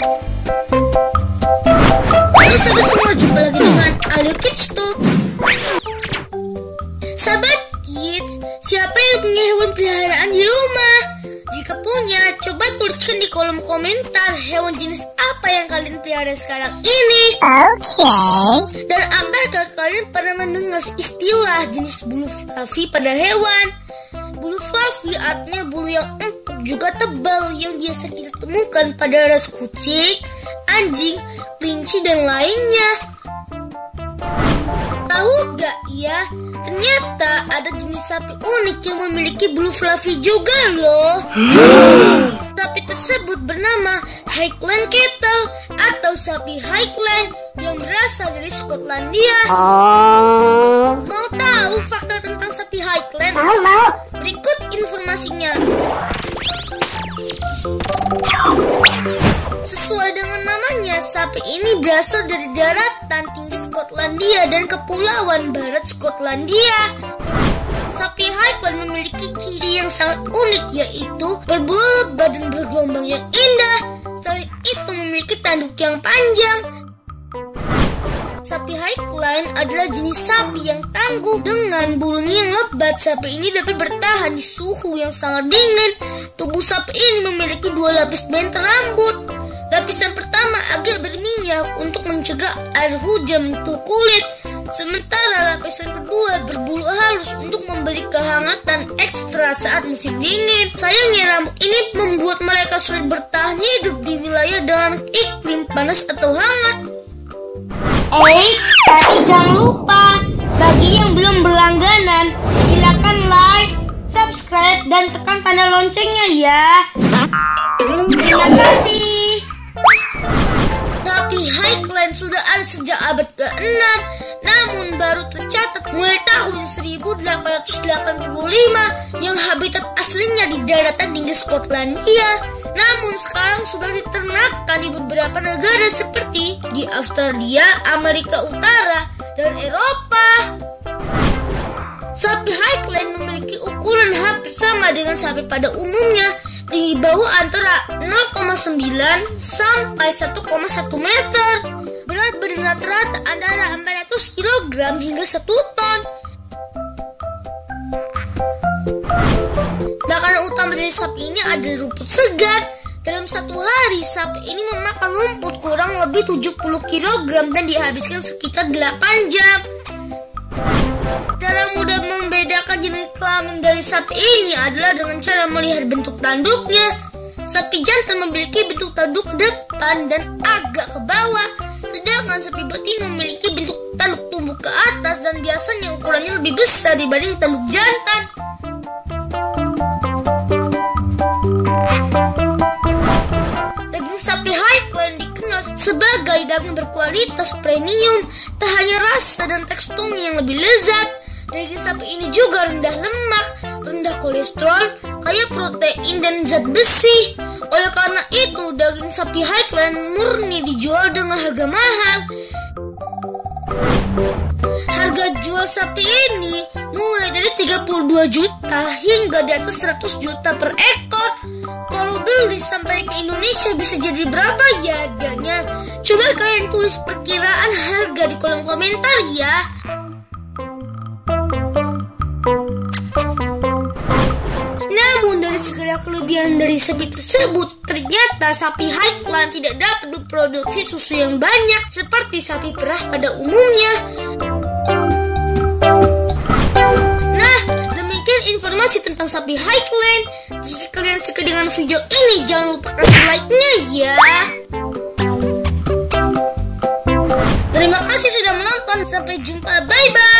Halo sahabat semua, jumpa lagi dengan Alio Kids Talk. Sahabat Kids, siapa yang punya hewan peliharaan di rumah? Jika punya, coba tuliskan di kolom komentar hewan jenis apa yang kalian pelihara sekarang ini. Okay. Dan apakah kalian pernah mendengar istilah jenis bulu fluffy pada hewan? Bulu fluffy artinya bulu yang empuk juga tebal yang biasa kita temukan pada ras kucing, anjing, kelinci, dan lainnya. Tahu gak ya, ternyata ada jenis sapi unik yang memiliki bulu fluffy juga loh. Sapi tersebut bernama Highland Cattle atau sapi Highland yang berasal dari Skotlandia. Oh. Mau tahu fakta tentang sapi Highland? Mau mau. Berikut informasinya. Sapi ini berasal dari daratan tinggi Skotlandia dan kepulauan barat Skotlandia. Sapi Highland memiliki ciri yang sangat unik yaitu berbulu badan bergelombang yang indah. Selain itu memiliki tanduk yang panjang. Sapi Highland adalah jenis sapi yang tangguh dengan bulunya yang lebat. Sapi ini dapat bertahan di suhu yang sangat dingin. Tubuh sapi ini memiliki dua lapis benteng rambut. Mencegah air hujan menyentuh kulit. Sementara lapisan kedua berbulu halus untuk memberi kehangatan ekstra saat musim dingin. Sayangnya rambut ini membuat mereka sulit bertahan hidup di wilayah dengan iklim panas atau hangat. Eits, tapi jangan lupa bagi yang belum berlangganan, silakan like, subscribe, dan tekan tanda loncengnya ya. Terima kasih. Tapi Highland sudah ada sejak abad ke-6, namun baru tercatat mulai tahun 1885 yang habitat aslinya di daratan tinggi Skotlandia. Namun sekarang sudah diternakan di beberapa negara seperti di Australia, Amerika Utara, dan Eropa. Sapi Highland memiliki ukuran hampir sama dengan sapi pada umumnya, tinggi bau antara 0,9 sampai 1,1 meter. Berat badan rata-rata antara 400 kg hingga 1 ton. Makanan utama dari sapi ini adalah rumput segar. Dalam satu hari, sapi ini memakan rumput kurang lebih 70 kg dan dihabiskan sekitar 8 jam. Cara mudah membedakan jenis kelamin dari sapi ini adalah dengan cara melihat bentuk tanduknya. Sapi jantan memiliki bentuk tanduk depan dan agak ke bawah, sedangkan sapi betina memiliki bentuk tanduk tumbuh ke atas dan biasanya ukurannya lebih besar dibanding tanduk jantan. Daging sapi Highland dikenal sebagai daging berkualitas premium, tak hanya rasa dan teksturnya yang lebih lezat. Daging sapi ini juga rendah lemak, rendah kolesterol, kaya protein dan zat besi. Oleh karena itu, daging sapi Highland murni dijual dengan harga mahal. Harga jual sapi ini mulai dari 32 juta hingga di atas 100 juta per ekor. Kalau beli sampai ke Indonesia bisa jadi berapa ya harganya? Coba kalian tulis perkiraan harga di kolom komentar ya. segala kelebihan dari sapi tersebut, ternyata sapi Highland tidak dapat memproduksi susu yang banyak seperti sapi perah pada umumnya. Nah, demikian informasi tentang sapi Highland. Jika kalian suka dengan video ini, jangan lupa kasih like-nya ya. Terima kasih sudah menonton. Sampai jumpa. Bye-bye.